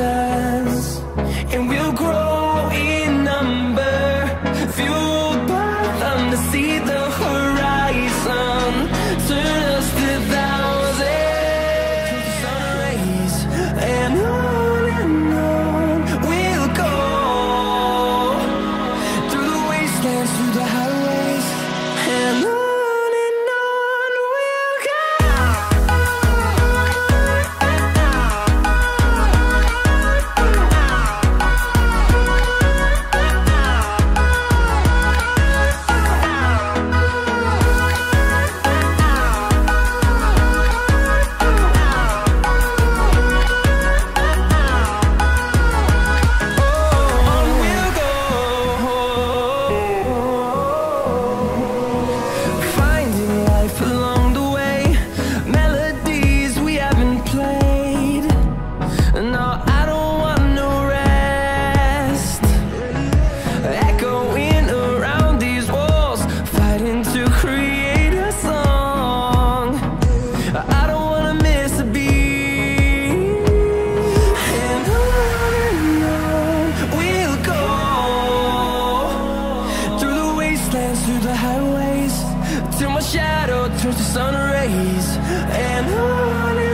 And we'll grow in number Fueled by to see the horizon. Turn us to thousands rays and on and on We'll go. Through the wastelands, through the turns to sun rays and on